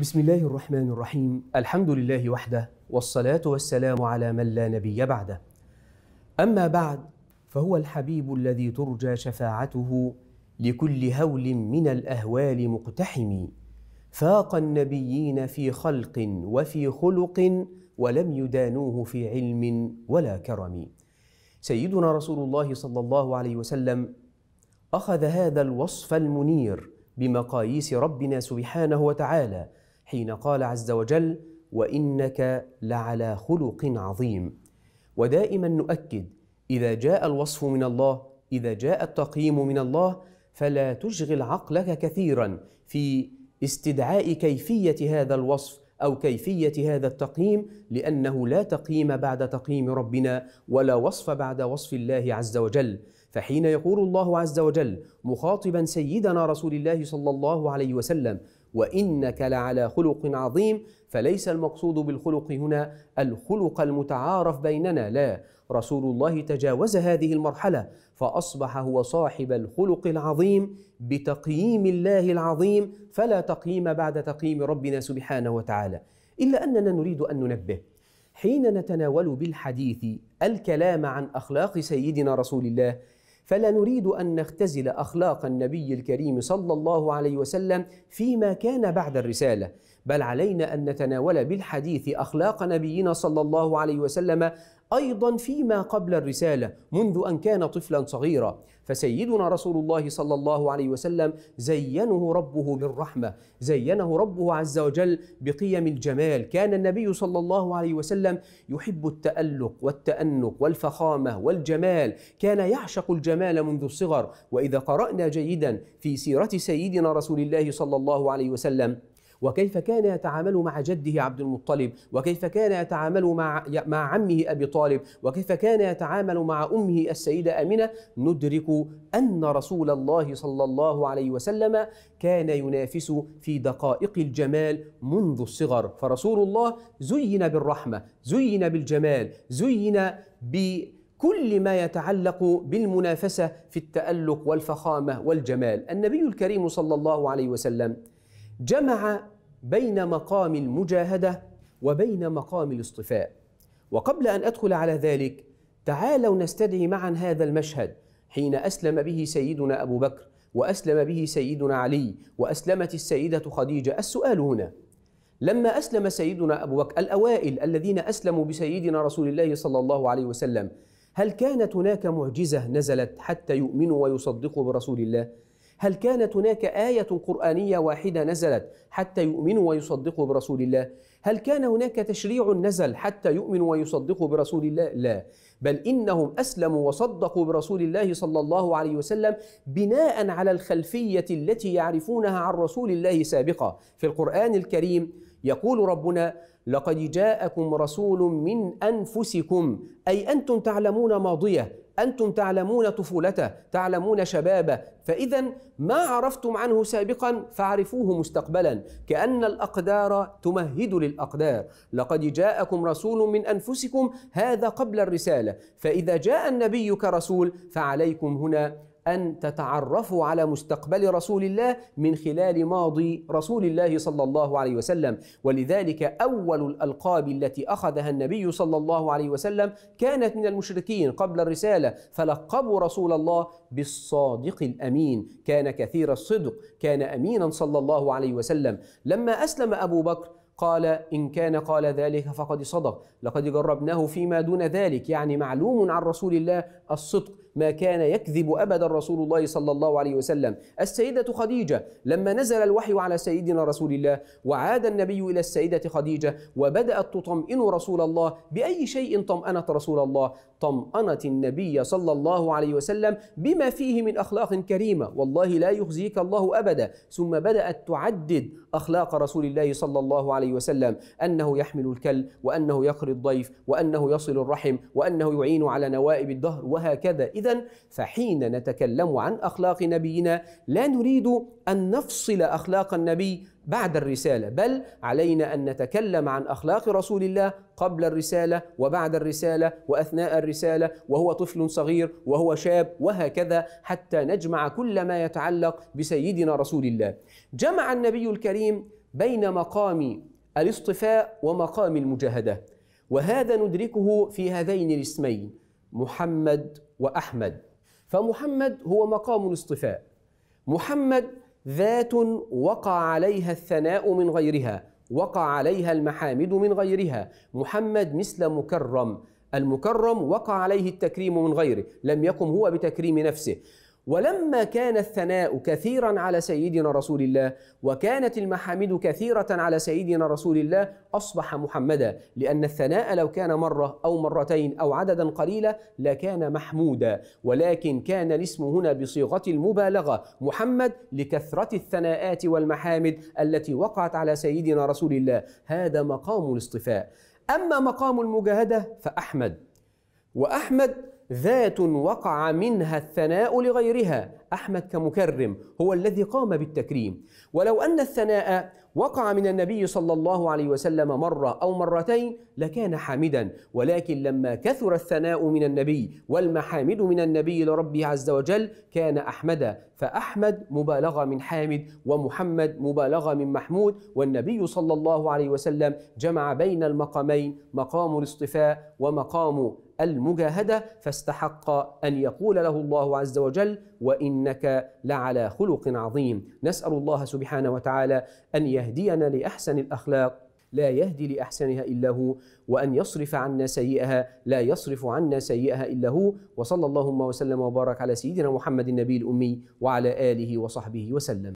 بسم الله الرحمن الرحيم. الحمد لله وحده والصلاة والسلام على من لا نبي بعده. أما بعد فهو الحبيب الذي ترجى شفاعته لكل هول من الأهوال مقتحم. فاق النبيين في خلق وفي خلق ولم يدانوه في علم ولا كرم. سيدنا رسول الله صلى الله عليه وسلم أخذ هذا الوصف المنير بمقاييس ربنا سبحانه وتعالى حين قال عز وجل وإنك لعلى خلق عظيم ودائما نؤكد إذا جاء الوصف من الله إذا جاء التقييم من الله فلا تشغل عقلك كثيرا في استدعاء كيفية هذا الوصف أو كيفية هذا التقييم لأنه لا تقييم بعد تقييم ربنا ولا وصف بعد وصف الله عز وجل. فحين يقول الله عز وجل مخاطبا سيدنا رسول الله صلى الله عليه وسلم وإنك لعلى خلق عظيم فليس المقصود بالخلق هنا الخلق المتعارف بيننا لا. رسول الله تجاوز هذه المرحلة فأصبح هو صاحب الخلق العظيم بتقييم الله العظيم فلا تقييم بعد تقييم ربنا سبحانه وتعالى. إلا أننا نريد أن ننبه حين نتناول بالحديث الكلام عن أخلاق سيدنا رسول الله فلا نريد أن نختزل أخلاق النبي الكريم صلى الله عليه وسلم فيما كان بعد الرسالة بل علينا أن نتناول بالحديث أخلاق نبينا صلى الله عليه وسلم أيضا فيما قبل الرسالة منذ أن كان طفلا صغيرا. فسيدنا رسول الله صلى الله عليه وسلم زينه ربه بالرحمة زينه ربه عز وجل بقيم الجمال. كان النبي صلى الله عليه وسلم يحب التألق والتأنق والفخامة والجمال. كان يعشق الجمال منذ الصغر. وإذا قرأنا جيدا في سيرة سيدنا رسول الله صلى الله عليه وسلم وكيف كان يتعامل مع جده عبد المطلب؟ وكيف كان يتعامل مع مع عمه أبي طالب؟ وكيف كان يتعامل مع أمه السيدة امنه ندرك أن رسول الله صلى الله عليه وسلم كان ينافس في دقائق الجمال منذ الصغر. فرسول الله زين بالرحمة زين بالجمال زين بكل ما يتعلق بالمنافسة في التألق والفخامة والجمال. النبي الكريم صلى الله عليه وسلم جمع بين مقام المجاهدة وبين مقام الاصطفاء. وقبل أن أدخل على ذلك تعالوا نستدعي معا هذا المشهد. حين أسلم به سيدنا أبو بكر وأسلم به سيدنا علي وأسلمت السيدة خديجة. السؤال هنا لما أسلم سيدنا أبو بكر الأوائل الذين أسلموا بسيدنا رسول الله صلى الله عليه وسلم هل كانت هناك معجزة نزلت حتى يؤمنوا ويصدقوا برسول الله؟ هل كانت هناك آية قرآنية واحدة نزلت حتى يؤمنوا ويصدقوا برسول الله؟ هل كان هناك تشريع نزل حتى يؤمنوا ويصدقوا برسول الله؟ لا، بل إنهم أسلموا وصدقوا برسول الله صلى الله عليه وسلم بناء على الخلفية التي يعرفونها عن رسول الله سابقة، في القرآن الكريم يقول ربنا: لقد جاءكم رسول من أنفسكم أي أنتم تعلمون ماضية أنتم تعلمون طفولته تعلمون شبابه. فإذا ما عرفتم عنه سابقا فاعرفوه مستقبلا. كأن الأقدار تمهد للأقدار. لقد جاءكم رسول من أنفسكم هذا قبل الرسالة. فإذا جاء النبي كرسول فعليكم هنا أن تتعرفوا على مستقبل رسول الله من خلال ماضي رسول الله صلى الله عليه وسلم. ولذلك أول الألقاب التي أخذها النبي صلى الله عليه وسلم كانت من المشركين قبل الرسالة. فلقبوا رسول الله بالصادق الأمين. كان كثير الصدق كان أمينا صلى الله عليه وسلم. لما أسلم أبو بكر قال إن كان قال ذلك فقد صدق. لقد جربناه فيما دون ذلك. يعني معلوم عن رسول الله الصدق. ما كان يكذب أبدا رسول الله صلى الله عليه وسلم. السيدة خديجة لما نزل الوحي على سيدنا رسول الله وعاد النبي إلى السيدة خديجة وبدأت تطمئن رسول الله بأي شيء طمأنت رسول الله. طمأنت النبي صلى الله عليه وسلم بما فيه من أخلاق كريمة. والله لا يخزيك الله أبدا. ثم بدأت تعدد أخلاق رسول الله صلى الله عليه وسلم. أنه يحمل الكل وأنه يقري الضيف وأنه يصل الرحم وأنه يعين على نوائب الدهر وهكذا. اذا فحين نتكلم عن أخلاق نبينا لا نريد أن نفصل أخلاق النبي بعد الرسالة بل علينا أن نتكلم عن أخلاق رسول الله قبل الرسالة وبعد الرسالة وأثناء الرسالة وهو طفل صغير وهو شاب وهكذا حتى نجمع كل ما يتعلق بسيدنا رسول الله. جمع النبي الكريم بين مقام الاصطفاء ومقام المجاهدة وهذا ندركه في هذين الاسمين. محمد وأحمد. فمحمد هو مقام الاصطفاء. محمد ذات وقع عليها الثناء من غيرها وقع عليها المحامد من غيرها. محمد مثل مكرم. المكرم وقع عليه التكريم من غيره لم يقم هو بتكريم نفسه. ولما كان الثناء كثيرا على سيدنا رسول الله وكانت المحامد كثيرة على سيدنا رسول الله أصبح محمدا. لأن الثناء لو كان مرة أو مرتين أو عددا قليلا لكان محمودا. ولكن كان الاسم هنا بصيغة المبالغة. محمد لكثرة الثناءات والمحامد التي وقعت على سيدنا رسول الله. هذا مقام الاصطفاء. أما مقام المجاهدة فأحمد. وأحمد ذات وقع منها الثناء لغيرها. أحمد كمكرم هو الذي قام بالتكريم. ولو أن الثناء وقع من النبي صلى الله عليه وسلم مرة أو مرتين لكان حامدا ولكن لما كثر الثناء من النبي والمحامد من النبي لربه عز وجل كان احمدا فأحمد مبالغه من حامد ومحمد مبالغه من محمود والنبي صلى الله عليه وسلم جمع بين المقامين مقام الاصطفاء ومقام المجاهدة فاستحق أن يقول له الله عز وجل وإنك لعلى خلق عظيم نسأل الله سبحانه وتعالى أن يهدينا لأحسن الأخلاق لا يهدي لأحسنها إلا هو وأن يصرف عنا سيئها لا يصرف عنا سيئها إلا هو. وصلى اللهم وسلم وبارك على سيدنا محمد النبي الأمي وعلى آله وصحبه وسلم.